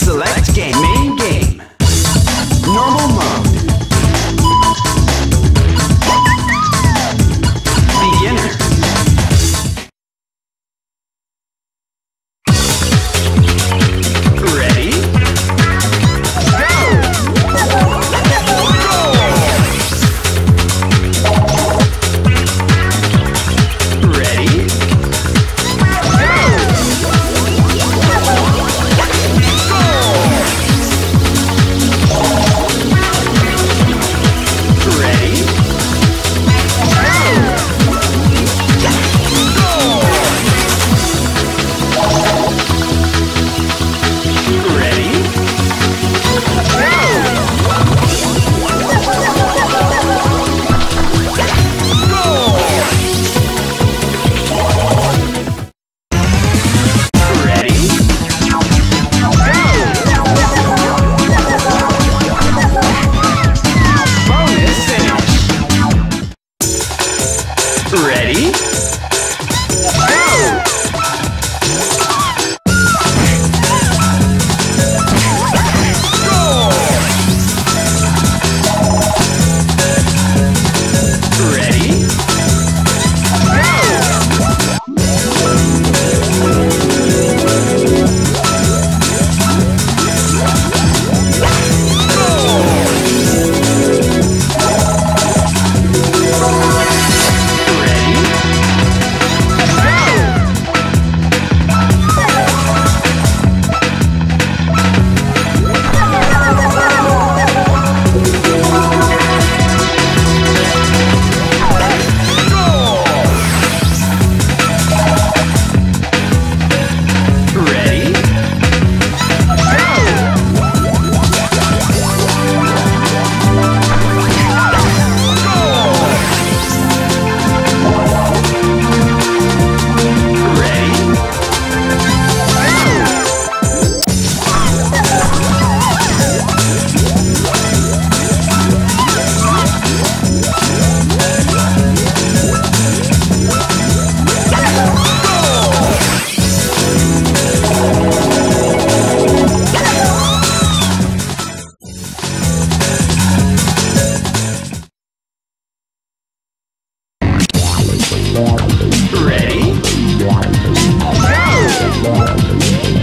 select game. Ready? Ready? Ready?